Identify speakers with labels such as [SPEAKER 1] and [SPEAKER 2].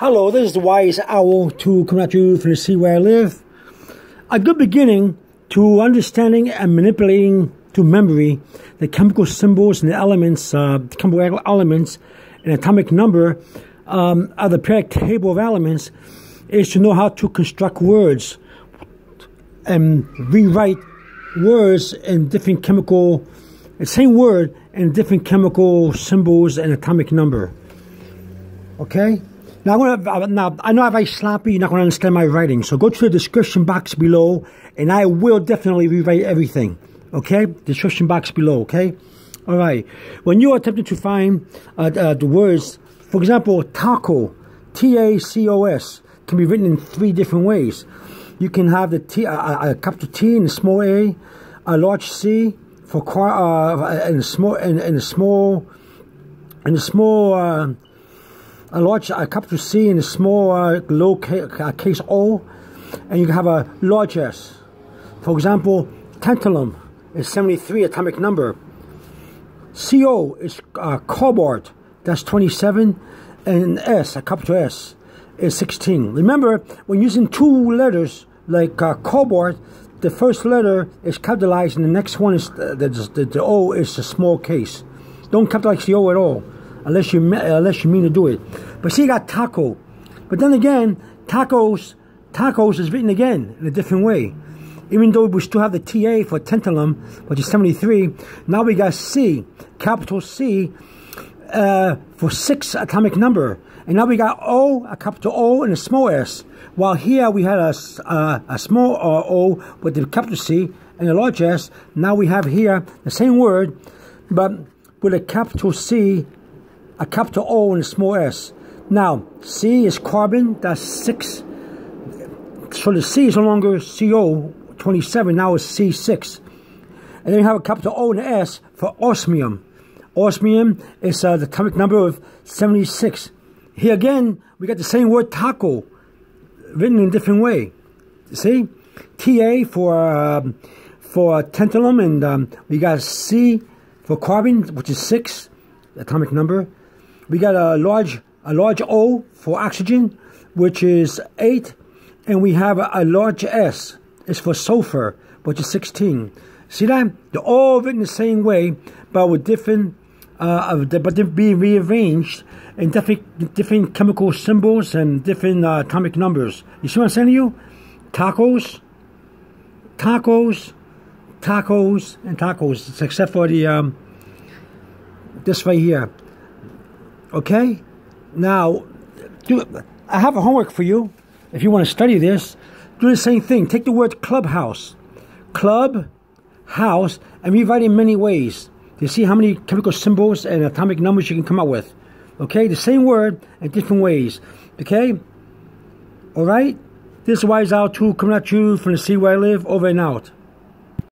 [SPEAKER 1] Hello, this is the Wise Owl 2 come at you from the sea where I live. A good beginning to understanding and manipulating to memory the chemical symbols and the elements, uh, chemical elements, and atomic number um, of the periodic table of elements is to know how to construct words and rewrite words in different chemical, the same word in different chemical symbols and atomic number. Okay? Now, I'm gonna, uh, now, I know if I sloppy, you're not going to understand my writing. So go to the description box below, and I will definitely rewrite everything. Okay? Description box below, okay? All right. When you're attempting to find uh, uh, the words, for example, taco, T-A-C-O-S, can be written in three different ways. You can have the T, uh, a capital T and a small a, a large C for uh, and a small, and, and a small, and a small, uh, a large a capital C and a small uh, low uh, case O, and you can have a large S. For example, tantalum is 73 atomic number. CO is uh, cobalt, that's 27, and S, a capital S, is 16. Remember, when using two letters like uh, cobalt, the first letter is capitalized and the next one is uh, the, the, the O is a small case. Don't capitalize the O at all unless you unless you mean to do it. But see, you got taco. But then again, tacos tacos is written again in a different way. Even though we still have the TA for tantalum, which is 73, now we got C, capital C, uh, for six atomic number. And now we got O, a capital O, and a small s. While here we had a, uh, a small uh, O with the capital C and a large S. Now we have here the same word, but with a capital C a capital O and a small s. Now, C is carbon, that's 6. So the C is no longer CO 27, now it's C6. And then you have a capital O and an S for osmium. Osmium is uh, the atomic number of 76. Here again, we got the same word taco, written in a different way. See? TA for, um, for tantalum, and um, we got C for carbon, which is 6, atomic number. We got a large a large O for oxygen, which is eight, and we have a, large S. It's for sulfur, which is sixteen. See that? They're all written the same way, but with different, uh, but they're being rearranged in different different chemical symbols and different uh, atomic numbers. You see what I'm saying to you? Tacos, tacos, tacos, and tacos, except for the um, this right here. Okay? Now, do, I have a homework for you. If you want to study this, do the same thing. Take the word clubhouse. Club, house, and rewrite it in many ways. You see how many chemical symbols and atomic numbers you can come up with. Okay? The same word in different ways. Okay? Alright? This is Wise Owl 2 coming at you from the sea where I live. Over and out.